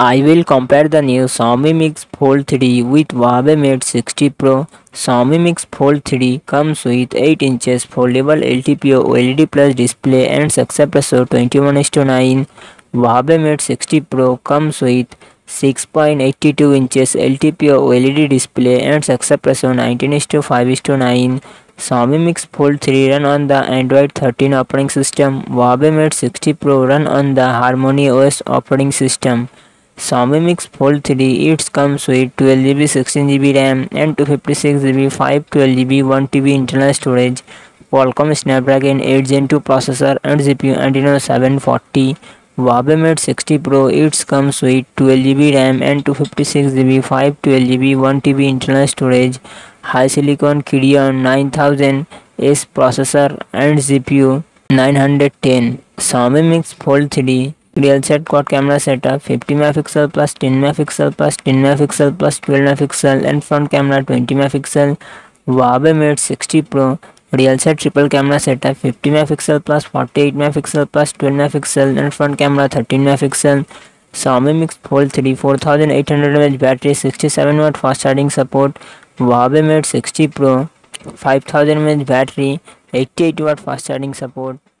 I will compare the new Xiaomi Mix Fold 3 with Huawei Mate 60 Pro. Xiaomi Mix Fold 3 comes with 8 inches foldable LTPO OLED plus display and success ratio 21:9. Huawei Mate 60 Pro comes with 6.82 inches LTPO OLED display and success ratio 19:5:9. Xiaomi Mix Fold 3 run on the Android 13 operating system. Huawei Mate 60 Pro run on the Harmony OS operating system. Xiaomi Mix Fold 3 it comes with 12GB 16GB RAM and 256GB 512GB 1TB internal storage Qualcomm Snapdragon 8 Gen 2 processor and GPU Adreno 740 Huawei Mate 60 Pro it comes with 12GB RAM and 256GB 512GB 1TB internal storage HiSilicon Kirin 9000S processor and GPU 910 Xiaomi Mix Fold 3 real set quad camera setup fifty mega megapixel plus ten mega megapixel plus ten mega megapixel plus 12 megapixel and front camera twenty mega megapixel Huawei Mate 60 pro real set triple camera setup fifty mega megapixel plus 48 megapixel plus twelve mega pixel and front camera 13 megapixel Xiaomi Mix Fold three four thousand eight hundred mAh battery sixty fast charging support Huawei Mate sixty pro five thousand battery eighty eight watt fast charging support